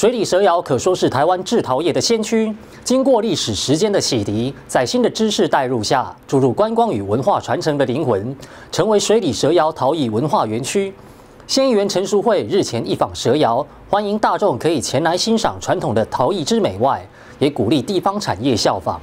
水里蛇窑可说是台湾制陶业的先驱，经过历史时间的洗涤，在新的知识带入下，注入观光与文化传承的灵魂，成为水里蛇窑陶艺文化园区。县议员陈淑慧日前一访蛇窑，欢迎大众可以前来欣赏传统的陶艺之美外，也鼓励地方产业效仿。